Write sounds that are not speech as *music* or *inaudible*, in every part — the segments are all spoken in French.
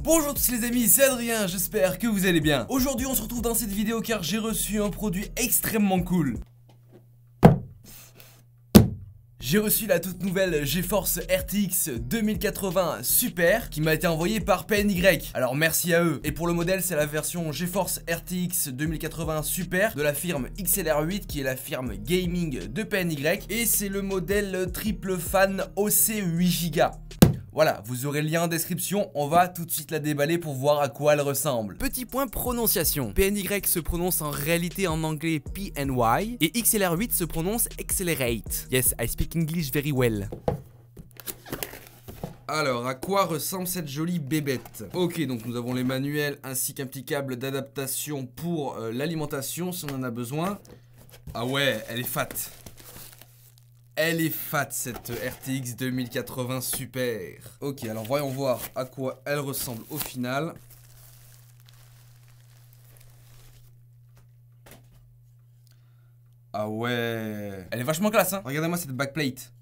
Bonjour tous les amis, c'est Adrien, j'espère que vous allez bien. Aujourd'hui on se retrouve dans cette vidéo car j'ai reçu un produit extrêmement cool. J'ai reçu la toute nouvelle GeForce RTX 2080 Super qui m'a été envoyée par PNY. Alors merci à eux. Et pour le modèle, c'est la version GeForce RTX 2080 Super de la firme XLR8 qui est la firme gaming de PNY et c'est le modèle triple fan OC 8Go. Voilà, vous aurez le lien en description, on va tout de suite la déballer pour voir à quoi elle ressemble. Petit point prononciation. PNY se prononce en réalité en anglais PNY et XLR8 se prononce Accelerate. Yes, I speak English very well. Alors, à quoi ressemble cette jolie bébête? Ok, donc nous avons les manuels ainsi qu'un petit câble d'adaptation pour euh, l'alimentation si on en a besoin. Ah ouais, elle est fat. Elle est fat cette RTX 2080 Super. Ok, alors voyons voir à quoi elle ressemble au final. Ah ouais. Elle est vachement classe, hein. Regardez-moi cette backplate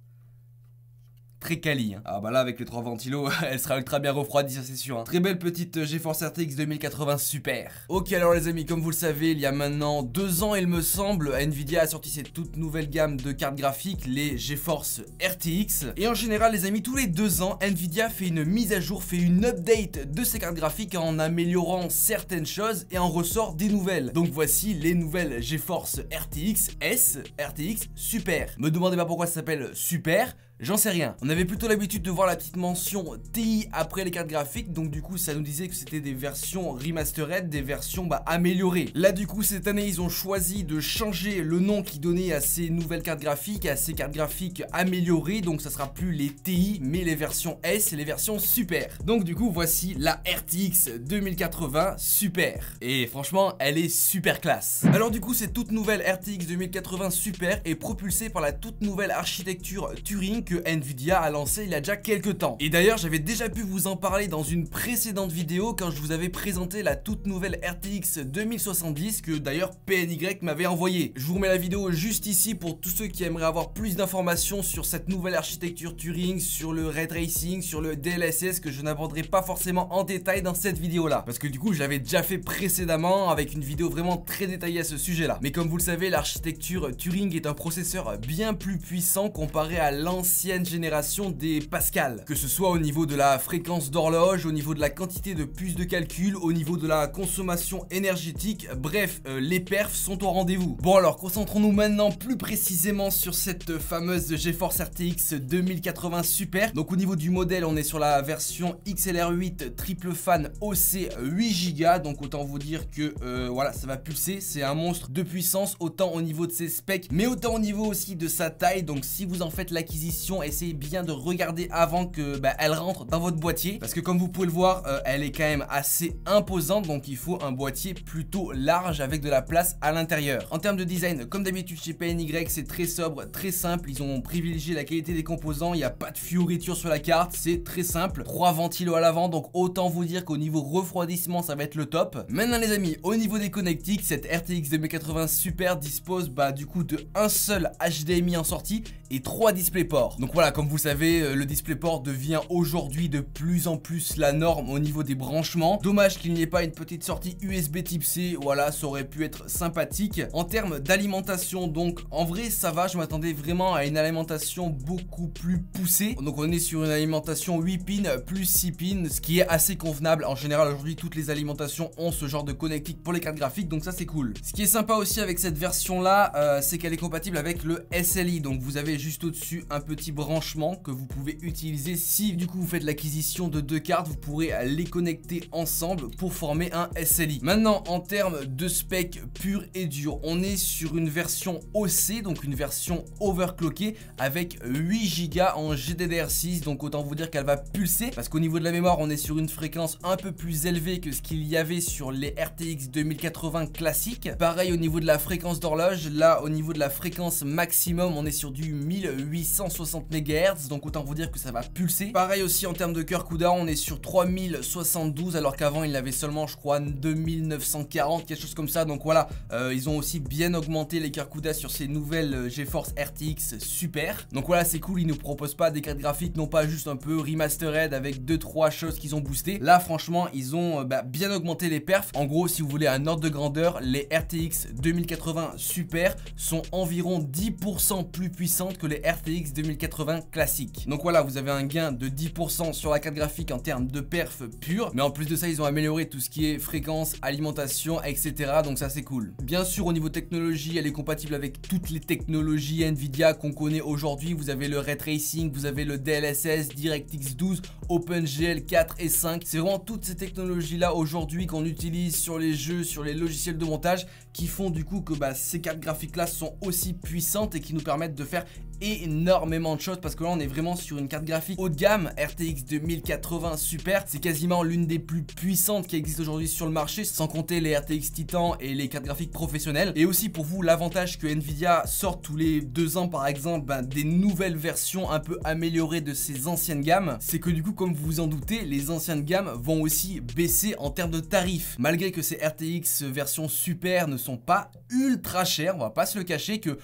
très quali. Hein. Ah bah là avec les trois ventilos, *laughs* elle sera ultra bien refroidie, ça c'est sûr. Hein. Très belle petite euh, GeForce RTX 2080 super. Ok alors les amis, comme vous le savez, il y a maintenant deux ans il me semble, Nvidia a sorti cette toute nouvelle gamme de cartes graphiques, les GeForce RTX. Et en général les amis, tous les deux ans, Nvidia fait une mise à jour, fait une update de ses cartes graphiques en améliorant certaines choses et en ressort des nouvelles. Donc voici les nouvelles GeForce RTX S, RTX Super. Me demandez pas pourquoi ça s'appelle Super, J'en sais rien. On avait plutôt l'habitude de voir la petite mention TI après les cartes graphiques, donc du coup ça nous disait que c'était des versions remastered, des versions bah, améliorées. Là du coup cette année ils ont choisi de changer le nom qui donnait à ces nouvelles cartes graphiques, à ces cartes graphiques améliorées, donc ça sera plus les TI mais les versions S et les versions Super. Donc du coup voici la RTX 2080 Super. Et franchement elle est super classe. Alors du coup cette toute nouvelle RTX 2080 Super est propulsée par la toute nouvelle architecture Turing que Nvidia a lancé il y a déjà quelques temps. Et d'ailleurs j'avais déjà pu vous en parler dans une précédente vidéo quand je vous avais présenté la toute nouvelle RTX 2070 que d'ailleurs PNY m'avait envoyé. Je vous remets la vidéo juste ici pour tous ceux qui aimeraient avoir plus d'informations sur cette nouvelle architecture Turing, sur le Ray Tracing, sur le DLSS que je n'aborderai pas forcément en détail dans cette vidéo là. Parce que du coup je l'avais déjà fait précédemment avec une vidéo vraiment très détaillée à ce sujet là. Mais comme vous le savez l'architecture Turing est un processeur bien plus puissant comparé à l'ancien génération des Pascal. Que ce soit au niveau de la fréquence d'horloge, au niveau de la quantité de puces de calcul, au niveau de la consommation énergétique, bref, euh, les perfs sont au rendez-vous. Bon alors, concentrons-nous maintenant plus précisément sur cette fameuse GeForce RTX 2080 Super. Donc au niveau du modèle, on est sur la version XLR8 triple fan OC 8Go, donc autant vous dire que euh, voilà, ça va pulser, c'est un monstre de puissance, autant au niveau de ses specs, mais autant au niveau aussi de sa taille, donc si vous en faites l'acquisition essayez bien de regarder avant que bah, elle rentre dans votre boîtier. Parce que comme vous pouvez le voir euh, elle est quand même assez imposante donc il faut un boîtier plutôt large avec de la place à l'intérieur. En termes de design comme d'habitude chez PNY c'est très sobre très simple. Ils ont privilégié la qualité des composants il n'y a pas de fioriture sur la carte c'est très simple. Trois ventilos à l'avant donc autant vous dire qu'au niveau refroidissement ça va être le top. Maintenant les amis au niveau des connectiques cette RTX 2080 Super dispose bah du coup de un seul HDMI en sortie et trois DisplayPort donc voilà, comme vous savez, euh, le DisplayPort devient aujourd'hui de plus en plus la norme au niveau des branchements. Dommage qu'il n'y ait pas une petite sortie USB type C, voilà, ça aurait pu être sympathique. En termes d'alimentation, donc en vrai ça va, je m'attendais vraiment à une alimentation beaucoup plus poussée. Donc on est sur une alimentation 8 pins plus 6 pins, ce qui est assez convenable. En général aujourd'hui toutes les alimentations ont ce genre de connectique pour les cartes graphiques, donc ça c'est cool. Ce qui est sympa aussi avec cette version là, euh, c'est qu'elle est compatible avec le SLI. Donc vous avez juste au-dessus un petit branchement que vous pouvez utiliser si du coup vous faites l'acquisition de deux cartes, vous pourrez les connecter ensemble pour former un SLI. Maintenant en termes de spec pur et dur, on est sur une version OC, donc une version overclockée avec 8 Go en GDDR6, donc autant vous dire qu'elle va pulser parce qu'au niveau de la mémoire on est sur une fréquence un peu plus élevée que ce qu'il y avait sur les RTX 2080 classiques. Pareil au niveau de la fréquence d'horloge, là au niveau de la fréquence maximum on est sur du 1860 60 MHz, donc autant vous dire que ça va pulser. Pareil aussi en termes de cœur CUDA, on est sur 3072 alors qu'avant il avait seulement je crois 2940, quelque chose comme ça. Donc voilà, euh, ils ont aussi bien augmenté les cœurs CUDA sur ces nouvelles euh, GeForce RTX Super. Donc voilà, c'est cool, ils nous proposent pas des cartes graphiques, non pas juste un peu remastered avec 2-3 choses qu'ils ont boosté. Là franchement, ils ont euh, bah, bien augmenté les perfs. En gros, si vous voulez un ordre de grandeur, les RTX 2080 Super sont environ 10% plus puissantes que les RTX 2080 classiques. Donc voilà, vous avez un gain de 10% sur la carte graphique en termes de perf pure. Mais en plus de ça, ils ont amélioré tout ce qui est fréquence, alimentation, etc. Donc ça, c'est cool. Bien sûr, au niveau technologie, elle est compatible avec toutes les technologies Nvidia qu'on connaît aujourd'hui. Vous avez le Ray Tracing, vous avez le DLSS, DirectX 12, OpenGL 4 et 5. C'est vraiment toutes ces technologies-là aujourd'hui qu'on utilise sur les jeux, sur les logiciels de montage qui font du coup que bah, ces cartes graphiques-là sont aussi puissantes et qui nous permettent de faire énormément de choses parce que là on est vraiment sur une carte graphique haut de gamme RTX 2080 Super. C'est quasiment l'une des plus puissantes qui existe aujourd'hui sur le marché sans compter les RTX Titan et les cartes graphiques professionnelles et aussi pour vous l'avantage que Nvidia sort tous les deux ans par exemple ben, des nouvelles versions un peu améliorées de ces anciennes gammes c'est que du coup comme vous vous en doutez les anciennes gammes vont aussi baisser en termes de tarifs. Malgré que ces RTX versions Super ne sont pas ultra chères on va pas se le cacher que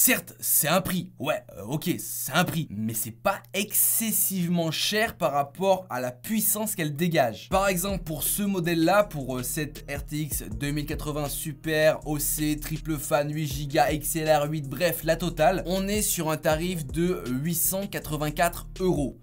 Certes, c'est un prix, ouais, euh, ok, c'est un prix, mais c'est pas excessivement cher par rapport à la puissance qu'elle dégage. Par exemple, pour ce modèle-là, pour euh, cette RTX 2080 Super OC triple fan 8 Go XLR 8, bref, la totale, on est sur un tarif de 884 euros.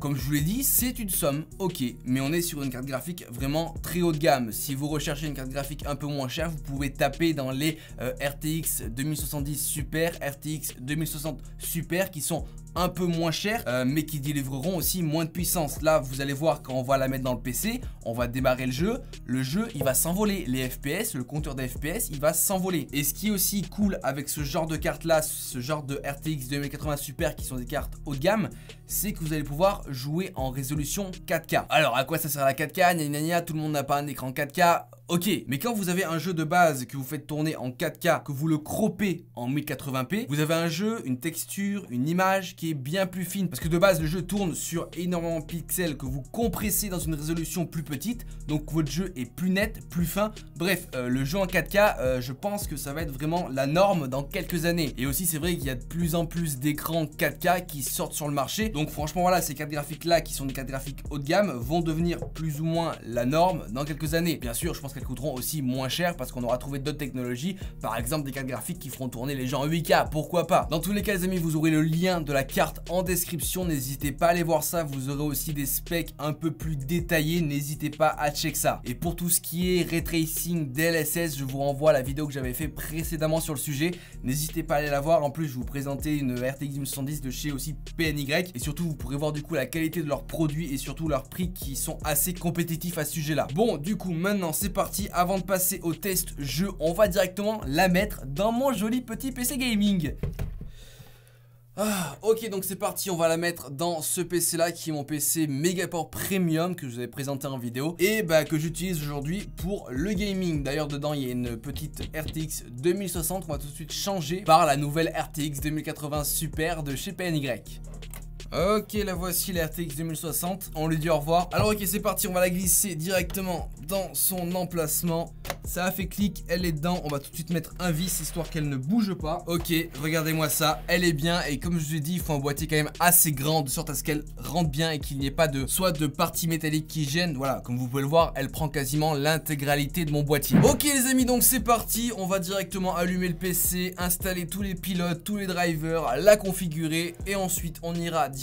Comme je vous l'ai dit, c'est une somme, ok, mais on est sur une carte graphique vraiment très haut de gamme. Si vous recherchez une carte graphique un peu moins chère, vous pouvez taper dans les euh, RTX 2070 Super, RTX 2060 Super qui sont un peu moins chers, euh, mais qui délivreront aussi moins de puissance. Là, vous allez voir quand on va la mettre dans le PC, on va démarrer le jeu, le jeu il va s'envoler. Les FPS, le compteur des FPS, il va s'envoler. Et ce qui est aussi cool avec ce genre de carte là, ce genre de RTX 2080 Super qui sont des cartes haut de gamme, c'est que vous allez pouvoir jouer en résolution 4K. Alors à quoi ça sert la 4K Gna gna gna, tout le monde n'a pas un écran 4K. Ok, mais quand vous avez un jeu de base que vous faites tourner en 4K, que vous le croppez en 1080p, vous avez un jeu, une texture, une image qui est bien plus fine. Parce que de base, le jeu tourne sur énormément de pixels que vous compressez dans une résolution plus petite. Donc votre jeu est plus net, plus fin. Bref, euh, le jeu en 4K, euh, je pense que ça va être vraiment la norme dans quelques années. Et aussi, c'est vrai qu'il y a de plus en plus d'écrans 4K qui sortent sur le marché. Donc franchement, voilà, ces cartes graphiques là, qui sont des cartes graphiques haut de gamme, vont devenir plus ou moins la norme dans quelques années. Bien sûr, je pense qu'elles coûteront aussi moins cher parce qu'on aura trouvé d'autres technologies, par exemple des cartes graphiques qui feront tourner les gens en 8K, pourquoi pas. Dans tous les cas les amis, vous aurez le lien de la carte en description, n'hésitez pas à aller voir ça, vous aurez aussi des specs un peu plus détaillés, n'hésitez pas à check ça. Et pour tout ce qui est ray tracing DLSS, je vous renvoie à la vidéo que j'avais fait précédemment sur le sujet, n'hésitez pas à aller la voir, en plus je vous présenter une RTX 1070 de chez aussi PNY, et surtout vous pourrez voir du coup la qualité de leurs produits et surtout leurs prix qui sont assez compétitifs à ce sujet là. Bon du coup maintenant c'est parti, avant de passer au test jeu, on va directement la mettre dans mon joli petit PC gaming. Ah, ok, donc c'est parti, on va la mettre dans ce PC là qui est mon PC Megaport Premium que je vous avais présenté en vidéo et bah, que j'utilise aujourd'hui pour le gaming. D'ailleurs, dedans il y a une petite RTX 2060 qu'on va tout de suite changer par la nouvelle RTX 2080 Super de chez PNY. Ok, la voici la RTX 2060. On lui dit au revoir. Alors ok, c'est parti, on va la glisser directement dans son emplacement. Ça a fait clic, elle est dedans. On va tout de suite mettre un vis histoire qu'elle ne bouge pas. Ok, regardez-moi ça, elle est bien. Et comme je vous ai dit, il faut un boîtier quand même assez grand de sorte à ce qu'elle rentre bien et qu'il n'y ait pas de soit de partie métallique qui gêne. Voilà, comme vous pouvez le voir, elle prend quasiment l'intégralité de mon boîtier. Ok les amis, donc c'est parti. On va directement allumer le PC, installer tous les pilotes, tous les drivers, la configurer et ensuite on ira directement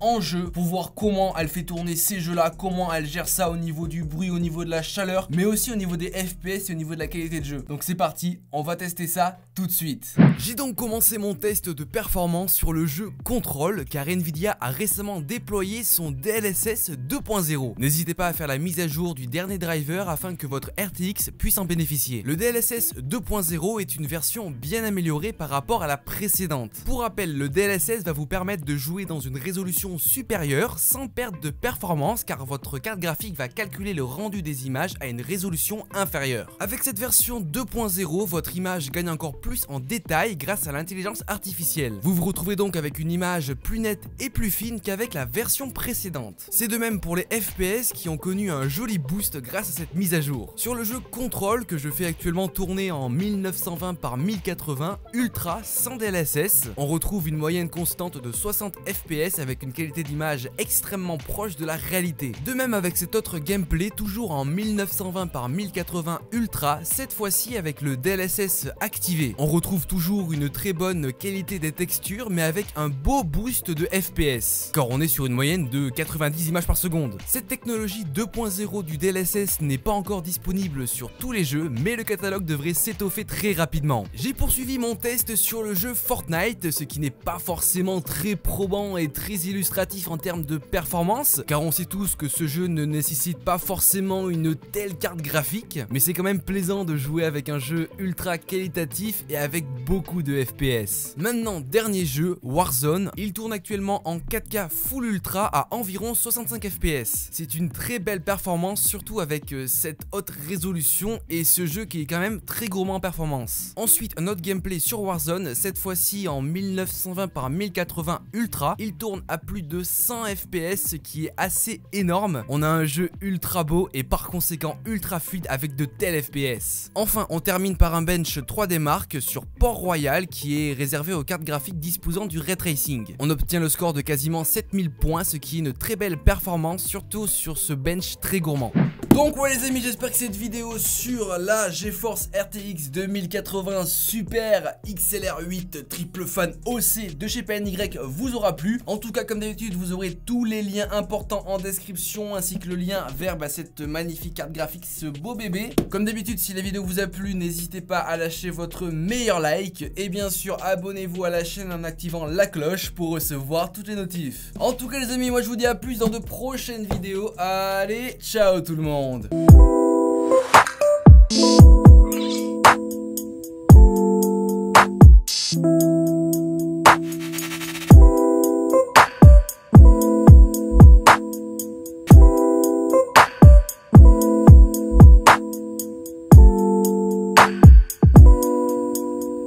en jeu pour voir comment elle fait tourner ces jeux là, comment elle gère ça au niveau du bruit, au niveau de la chaleur, mais aussi au niveau des FPS et au niveau de la qualité de jeu. Donc c'est parti, on va tester ça tout de suite. J'ai donc commencé mon test de performance sur le jeu Control car Nvidia a récemment déployé son DLSS 2.0. N'hésitez pas à faire la mise à jour du dernier driver afin que votre RTX puisse en bénéficier. Le DLSS 2.0 est une version bien améliorée par rapport à la précédente. Pour rappel, le DLSS va vous permettre de jouer dans une résolution supérieure sans perte de performance car votre carte graphique va calculer le rendu des images à une résolution inférieure. Avec cette version 2.0, votre image gagne encore plus en détail grâce à l'intelligence artificielle. Vous vous retrouvez donc avec une image plus nette et plus fine qu'avec la version précédente. C'est de même pour les FPS qui ont connu un joli boost grâce à cette mise à jour. Sur le jeu Control que je fais actuellement tourner en 1920 par 1080 Ultra sans DLSS, on retrouve une moyenne constante de 60 FPS avec une qualité d'image extrêmement proche de la réalité. De même avec cet autre gameplay toujours en 1920 par 1080 Ultra, cette fois-ci avec le DLSS activé. On retrouve toujours une très bonne qualité des textures mais avec un beau boost de FPS, car on est sur une moyenne de 90 images par seconde. Cette technologie 2.0 du DLSS n'est pas encore disponible sur tous les jeux, mais le catalogue devrait s'étoffer très rapidement. J'ai poursuivi mon test sur le jeu Fortnite, ce qui n'est pas forcément très probant et très illustratif en termes de performance, car on sait tous que ce jeu ne nécessite pas forcément une telle carte graphique, mais c'est quand même plaisant de jouer avec un jeu ultra qualitatif et avec beaucoup de FPS. Maintenant, dernier jeu, Warzone, il tourne actuellement en 4K Full Ultra à environ 65 FPS. C'est une très belle performance, surtout avec euh, cette haute résolution et ce jeu qui est quand même très gourmand en performance. Ensuite, un autre gameplay sur Warzone, cette fois-ci en 1920 par 1080 Ultra, il tourne à plus de 100 FPS, ce qui est assez énorme. On a un jeu ultra beau et par conséquent ultra fluide avec de tels FPS. Enfin, on termine par un bench 3D Mark sur Port-Royal qui est réservé aux cartes graphiques disposant du ray tracing. On obtient le score de quasiment 7000 points, ce qui est une très belle performance, surtout sur ce bench très gourmand. Donc ouais les amis, j'espère que cette vidéo sur la GeForce RTX 2080 Super XLR8 triple fan OC de chez PNY vous aura plu. En tout cas, comme d'habitude, vous aurez tous les liens importants en description ainsi que le lien vers bah, cette magnifique carte graphique, ce beau bébé. Comme d'habitude, si la vidéo vous a plu, n'hésitez pas à lâcher votre meilleur like et bien sûr, abonnez-vous à la chaîne en activant la cloche pour recevoir toutes les notifs. En tout cas les amis, moi je vous dis à plus dans de prochaines vidéos. Allez, ciao tout le monde.